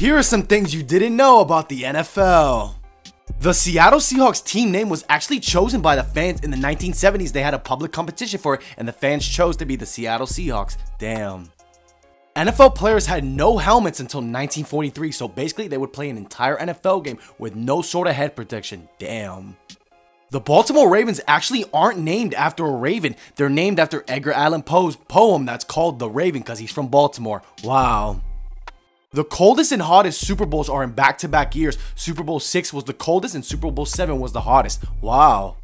Here are some things you didn't know about the NFL. The Seattle Seahawks team name was actually chosen by the fans in the 1970s. They had a public competition for it, and the fans chose to be the Seattle Seahawks. Damn. NFL players had no helmets until 1943, so basically they would play an entire NFL game with no sort of head protection. Damn. The Baltimore Ravens actually aren't named after a raven, they're named after Edgar Allan Poe's poem that's called The Raven because he's from Baltimore. Wow. The coldest and hottest Super Bowls are in back to back years. Super Bowl 6 was the coldest and Super Bowl 7 was the hottest. Wow.